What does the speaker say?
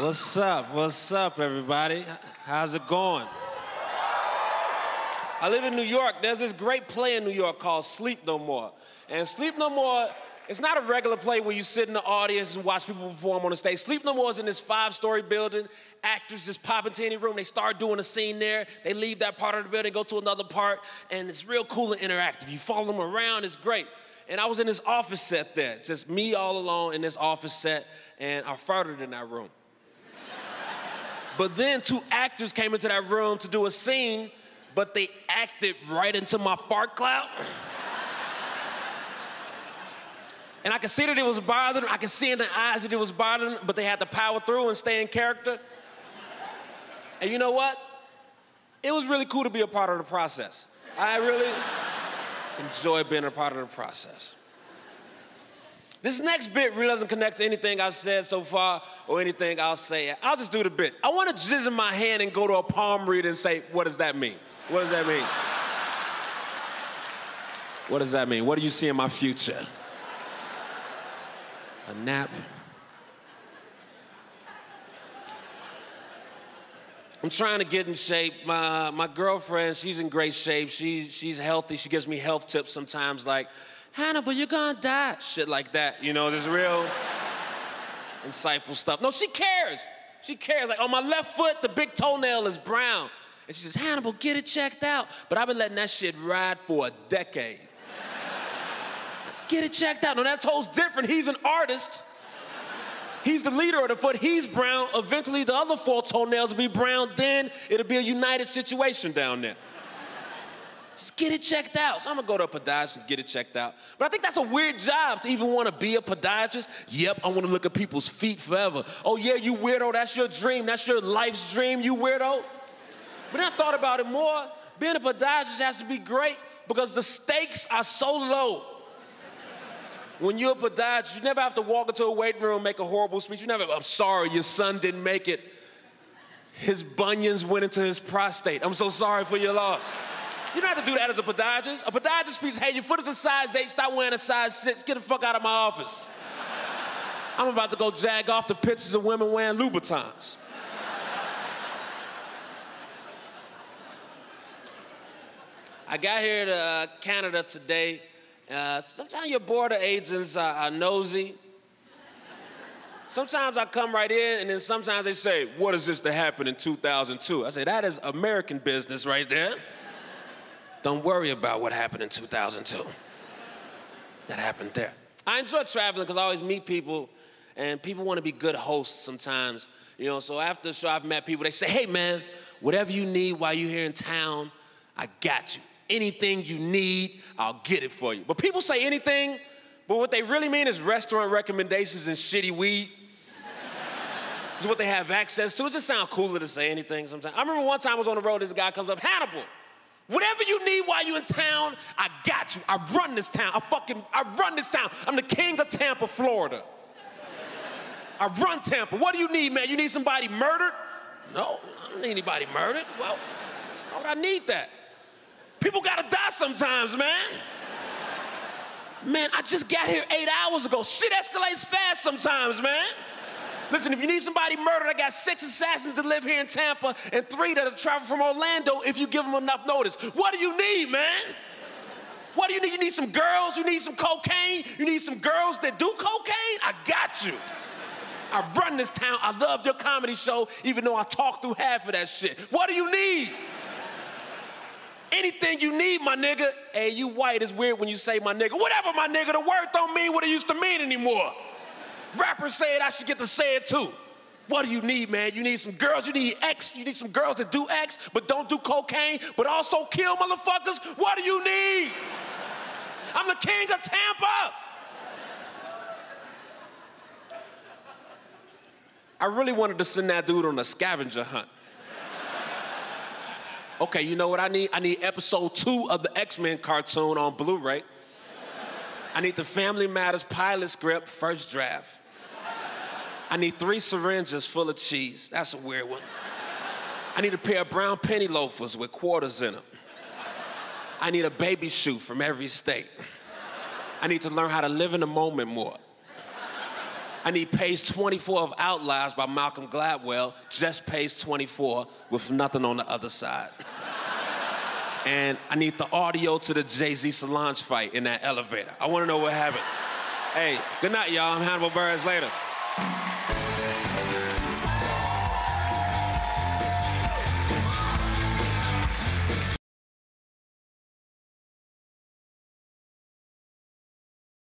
What's up? What's up, everybody? How's it going? I live in New York. There's this great play in New York called Sleep No More. And Sleep No More, it's not a regular play where you sit in the audience and watch people perform on the stage. Sleep No More is in this five story building. Actors just pop into any room. They start doing a scene there. They leave that part of the building, go to another part, and it's real cool and interactive. You follow them around, it's great. And I was in this office set there, just me all alone in this office set, and I farted in that room. But then two actors came into that room to do a scene, but they acted right into my fart cloud. And I could see that it was bothering. I could see in their eyes that it was bothering but they had to power through and stay in character. And you know what? It was really cool to be a part of the process. I really enjoy being a part of the process. This next bit really doesn't connect to anything I've said so far or anything I'll say. I'll just do the bit. I want to jizz in my hand and go to a palm reader and say, what does that mean? What does that mean? What does that mean? What do you see in my future? A nap? I'm trying to get in shape. My, my girlfriend, she's in great shape. She, she's healthy. She gives me health tips sometimes, like, Hannibal, you're gonna die. Shit like that, you know, just real insightful stuff. No, she cares. She cares. Like on my left foot, the big toenail is brown. And she says, Hannibal, get it checked out. But I've been letting that shit ride for a decade. get it checked out. No, that toe's different. He's an artist. He's the leader of the foot. He's brown. Eventually, the other four toenails will be brown. Then it'll be a united situation down there. Just get it checked out. So I'm gonna go to a podiatrist and get it checked out. But I think that's a weird job to even wanna be a podiatrist. Yep, I wanna look at people's feet forever. Oh, yeah, you weirdo. That's your dream. That's your life's dream, you weirdo. But then I thought about it more. Being a podiatrist has to be great because the stakes are so low. When you're a podiatrist, you never have to walk into a waiting room, make a horrible speech. You never, I'm sorry, your son didn't make it. His bunions went into his prostate. I'm so sorry for your loss. You don't have to do that as a podiatrist. A podiatrist speaks, hey, your foot is a size eight, stop wearing a size six, get the fuck out of my office. I'm about to go jag off the pictures of women wearing Louboutins. I got here to uh, Canada today. Uh, sometimes your border agents are, are nosy. Sometimes I come right in, and then sometimes they say, What is this that happened in 2002? I say, That is American business right there. Don't worry about what happened in 2002. That happened there. I enjoy traveling because I always meet people, and people want to be good hosts sometimes. You know, so after the show, I've met people, they say, Hey, man, whatever you need while you're here in town, I got you. Anything you need, I'll get it for you. But people say anything, but what they really mean is restaurant recommendations and shitty weed. is what they have access to. It just sounds cooler to say anything sometimes. I remember one time I was on the road, this guy comes up, Hannibal, whatever you need while you're in town, I got you. I run this town. I fucking, I run this town. I'm the king of Tampa, Florida. I run Tampa. What do you need, man? You need somebody murdered? No, I don't need anybody murdered. Well, why would I need that? People gotta die sometimes, man. Man, I just got here eight hours ago. Shit escalates fast sometimes, man. Listen, if you need somebody murdered, I got six assassins to live here in Tampa and three that have traveled from Orlando if you give them enough notice. What do you need, man? What do you need? You need some girls? You need some cocaine? You need some girls that do cocaine? I got you. I run this town. I love your comedy show, even though I talk through half of that shit. What do you need? Anything you need, my nigga. Hey, you white is weird when you say my nigga. Whatever, my nigga. The word don't mean what it used to mean anymore. Rappers say it, I should get to say it too. What do you need, man? You need some girls, you need X, you need some girls that do X, but don't do cocaine, but also kill motherfuckers. What do you need? I'm the king of Tampa. I really wanted to send that dude on a scavenger hunt. Okay, you know what I need? I need episode two of the X Men cartoon on Blu ray. I need the Family Matters pilot script, first draft. I need three syringes full of cheese. That's a weird one. I need a pair of brown penny loafers with quarters in them. I need a baby shoe from every state. I need to learn how to live in the moment more. I need page 24 of Outliers by Malcolm Gladwell, just page 24 with nothing on the other side. and I need the audio to the Jay Z Solange fight in that elevator. I wanna know what happened. hey, good night, y'all. I'm Hannibal Buress later.